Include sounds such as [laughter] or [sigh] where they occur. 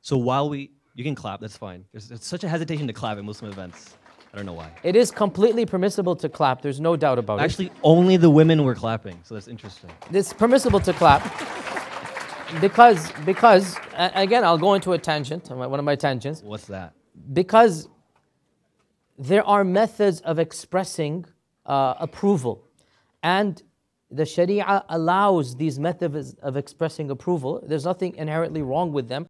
So while we, you can clap, that's fine. There's, there's such a hesitation to clap at Muslim events. I don't know why. It is completely permissible to clap. There's no doubt about it. Actually, only the women were clapping, so that's interesting. It's permissible to clap [laughs] because because a- again I'll go into a tangent, one of my tangents. What's that? because there are methods of expressing uh, approval and the Sharia allows these methods of expressing approval. There's nothing inherently wrong with them.